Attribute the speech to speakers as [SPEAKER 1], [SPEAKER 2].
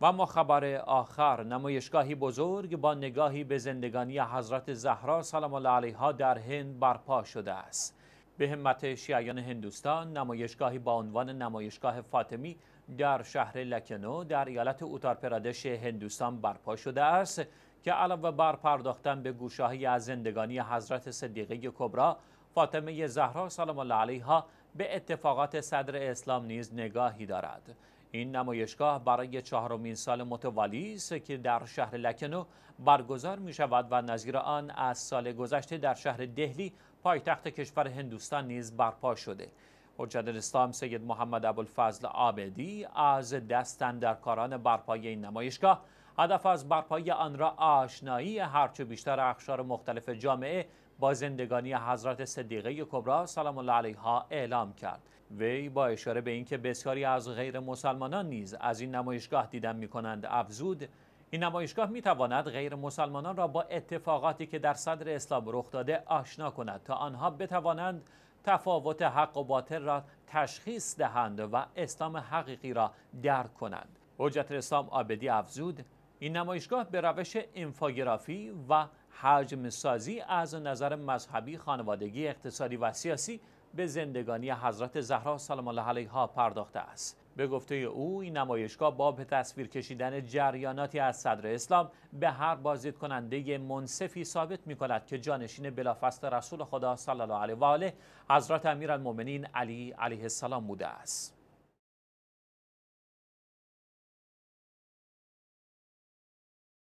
[SPEAKER 1] و اما خبر آخر نمایشگاهی بزرگ با نگاهی به زندگانی حضرت زهرا سلام الله علیها در هند برپا شده است. به همت شیعیان هندوستان نمایشگاهی با عنوان نمایشگاه فاطمی در شهر لکنو در ایالت اوتار پرادش هندوستان برپا شده است که علاوه بر پرداختن به گوشاهی از زندگانی حضرت صدیقه کبرا فاطمه زهرا سلام الله علیها به اتفاقات صدر اسلام نیز نگاهی دارد. این نمایشگاه برای چهارمین سال متوالی است که در شهر لکنو برگزار می شود و نظیر آن از سال گذشته در شهر دهلی پایتخت کشور هندوستان نیز برپا شده. حجت الاسلام سید محمد ابوالفضل آبدی از دستن در کاران برپای این نمایشگاه هدف از برپای آن را آشنایی هرچه بیشتر اخشار مختلف جامعه با زندگانی حضرت صدیقه کبرا سلام الله علیها اعلام کرد. وی با اشاره به اینکه بسیاری از غیر مسلمانان نیز از این نمایشگاه دیدن می کنند افزود این نمایشگاه می تواند غیر مسلمانان را با اتفاقاتی که در صدر اسلام رخ داده آشنا کند تا آنها بتوانند تفاوت حق و باطل را تشخیص دهند و اسلام حقیقی را درک کنند. حجت اسلام آبدی افزود این نمایشگاه به روش انفاگرافی و حجم سازی از نظر مذهبی خانوادگی اقتصادی و سیاسی به زندگانی حضرت زهرا سلام الله علیها پرداخته است. به گفته او این نمایشگاه با به تصویر کشیدن جریاناتی از صدر اسلام به هر بازدید کننده منصفی ثابت می کند که جانشین بلافاصله رسول خدا صلی الله علیه و آله حضرت امیرالمؤمنین علی علیه السلام بوده است.